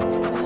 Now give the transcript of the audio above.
Side.